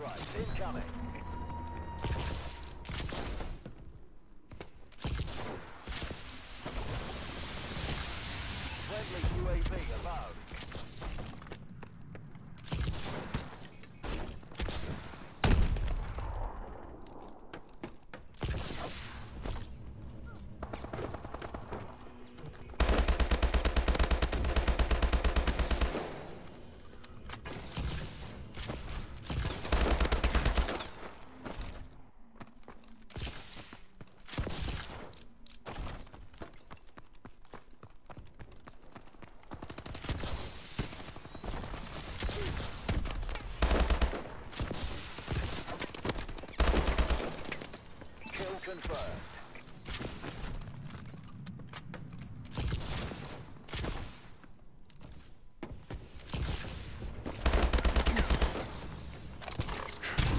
missile strikes incoming. Friendly UAV above. Kill confirmed.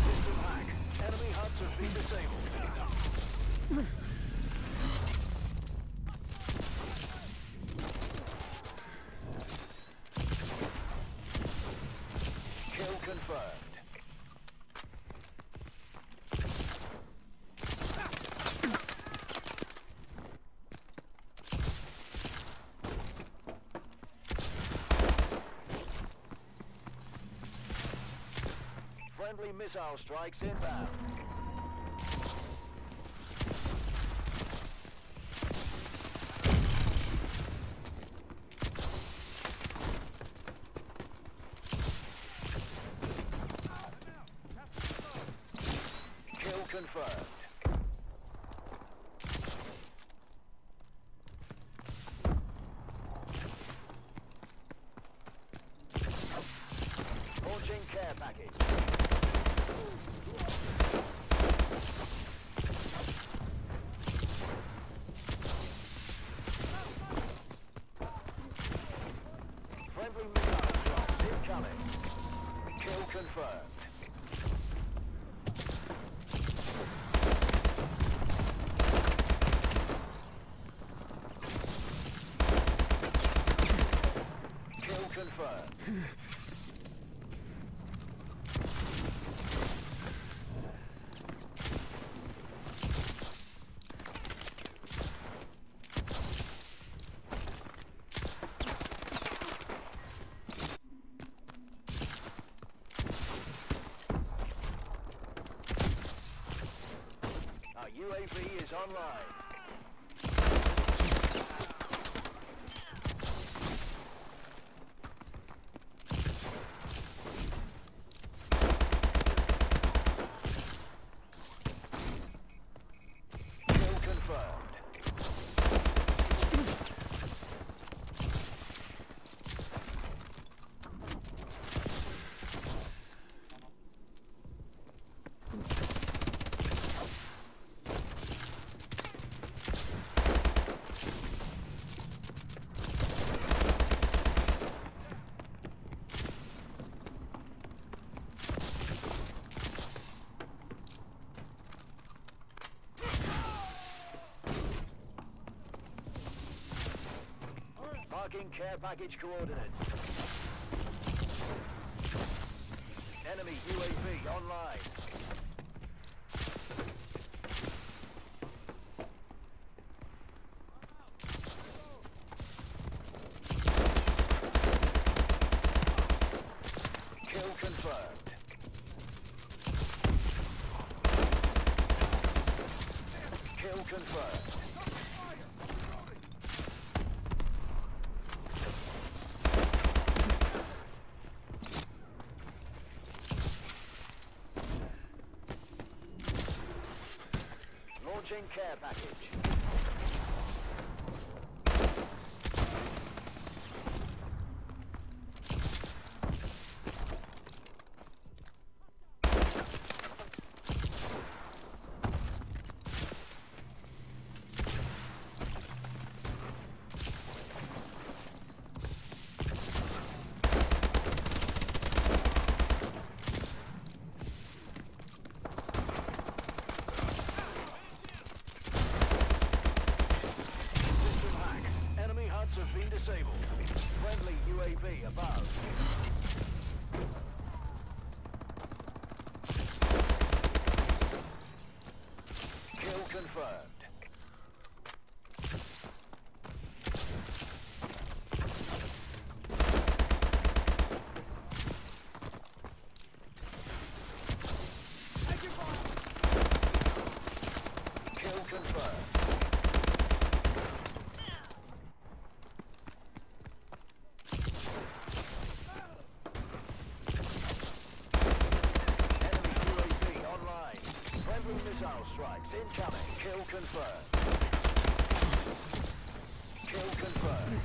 System hack. Enemy HUDs have been disabled. Kill confirmed. Friendly missile strikes inbound. Kill confirmed. Launching care package. Friendly missile strikes incoming. Kill confirmed. Kill confirmed. UAV is online. Kill confirmed. Marking care package coordinates. Enemy UAV online. Confirmed. Kill confirmed. Launching care package. Confirmed. Kill confirmed. Enemy UAV online. Friendly missile strikes incoming. Kill confirmed. Kill confirmed.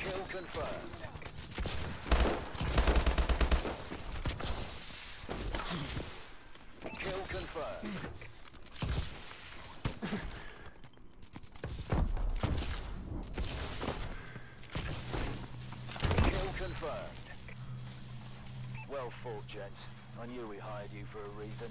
Kill confirmed. Kill confirmed. I knew we hired you for a reason.